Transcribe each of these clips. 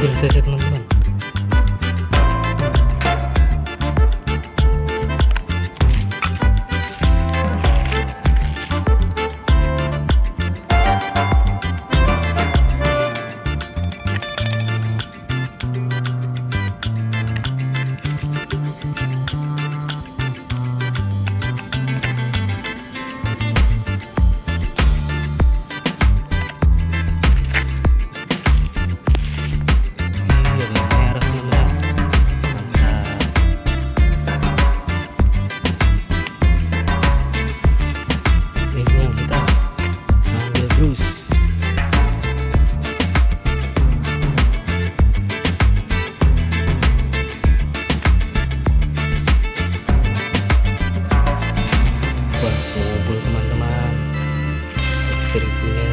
दिल से खिदमत serikliğe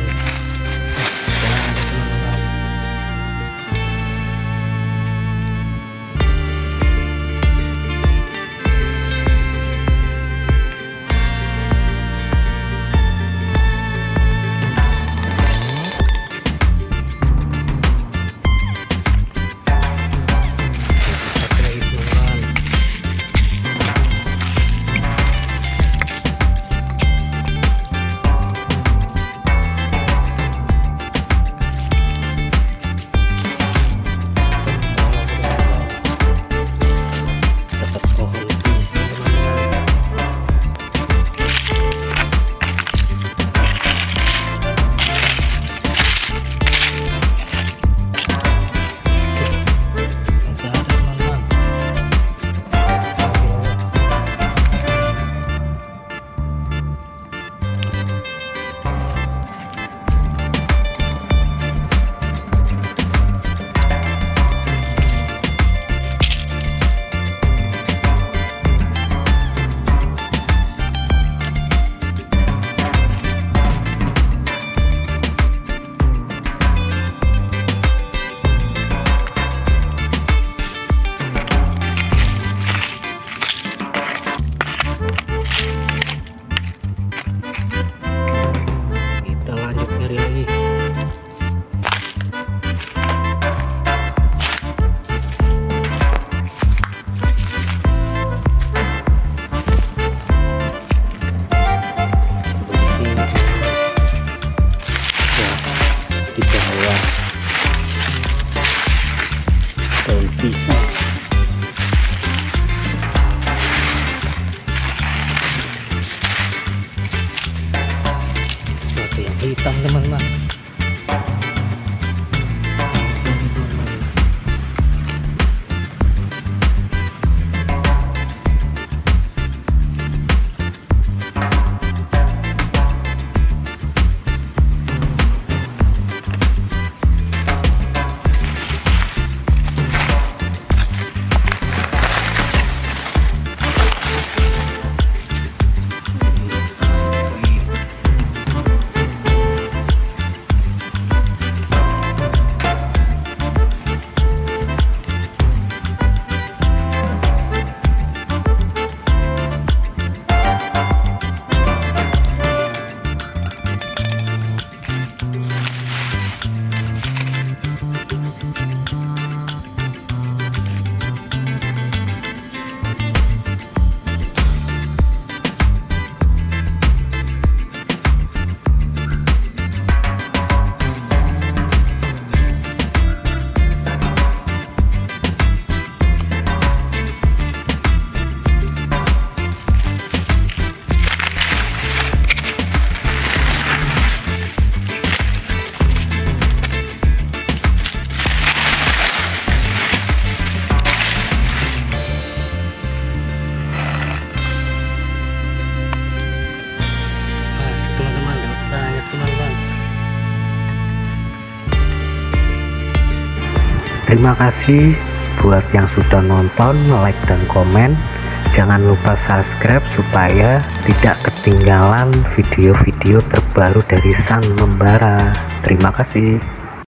Bitang naman man. Terima kasih buat yang sudah nonton like dan komen. Jangan lupa subscribe supaya tidak ketinggalan video-video terbaru dari Sang Membara. Terima kasih